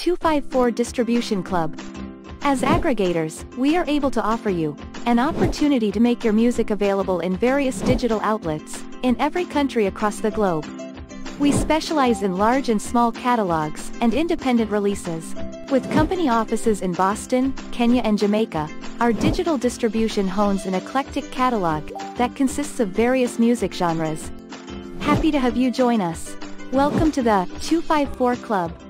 254 Distribution Club. As aggregators, we are able to offer you an opportunity to make your music available in various digital outlets in every country across the globe. We specialize in large and small catalogs and independent releases. With company offices in Boston, Kenya and Jamaica, our digital distribution hones an eclectic catalog that consists of various music genres. Happy to have you join us. Welcome to the 254 Club.